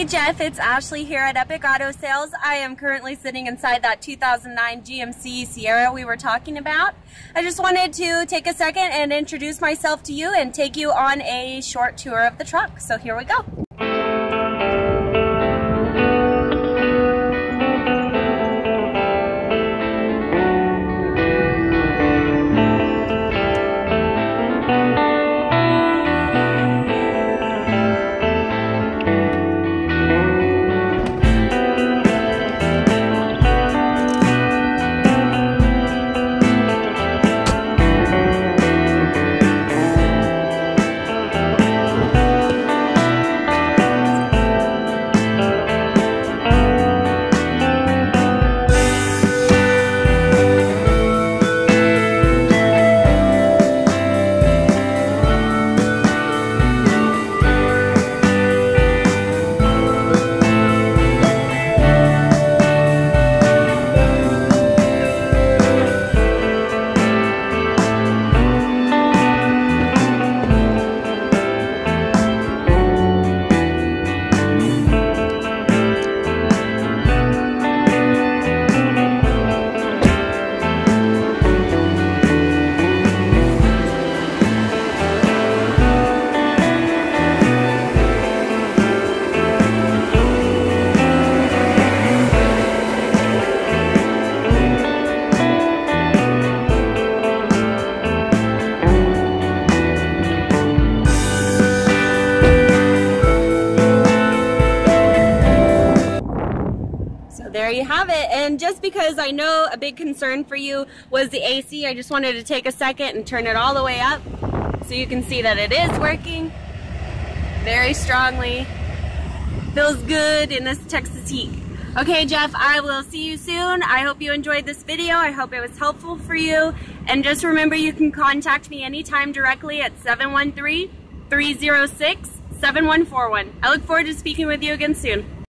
Hey Jeff, it's Ashley here at Epic Auto Sales. I am currently sitting inside that 2009 GMC Sierra we were talking about. I just wanted to take a second and introduce myself to you and take you on a short tour of the truck. So here we go. There you have it. And just because I know a big concern for you was the AC, I just wanted to take a second and turn it all the way up so you can see that it is working very strongly. Feels good in this Texas heat. Okay, Jeff, I will see you soon. I hope you enjoyed this video. I hope it was helpful for you. And just remember you can contact me anytime directly at 713 306 7141. I look forward to speaking with you again soon.